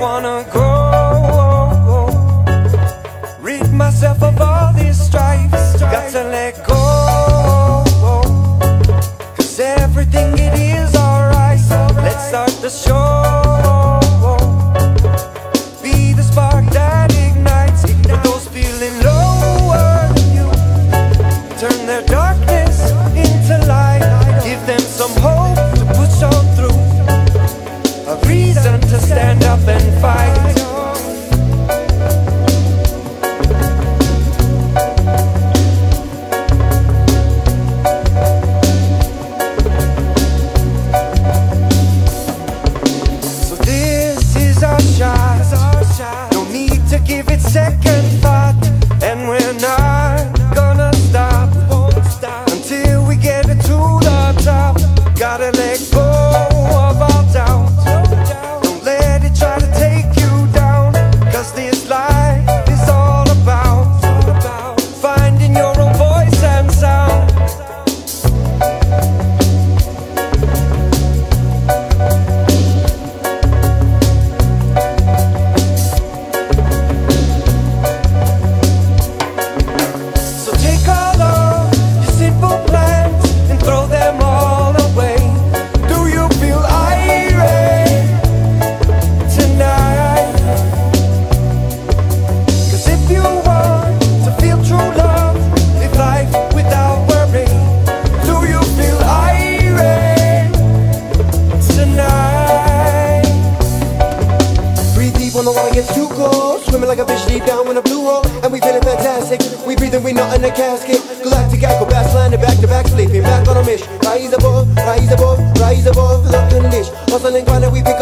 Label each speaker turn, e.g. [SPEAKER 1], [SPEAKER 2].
[SPEAKER 1] wanna go. Rid myself of all these stripes Got to let go. Cause everything it is alright. Let's start the show. Be the spark that ignites. Those
[SPEAKER 2] lower Turn their gotta let go. Too cold. Swimming like a fish deep down in a blue hole. And we feeling fantastic. We breathing, we not in a casket. Galactic acrobats landing back to back, sleeping back on a mission. Rise above, rise above, rise above, look and dish. Hustling grind we pick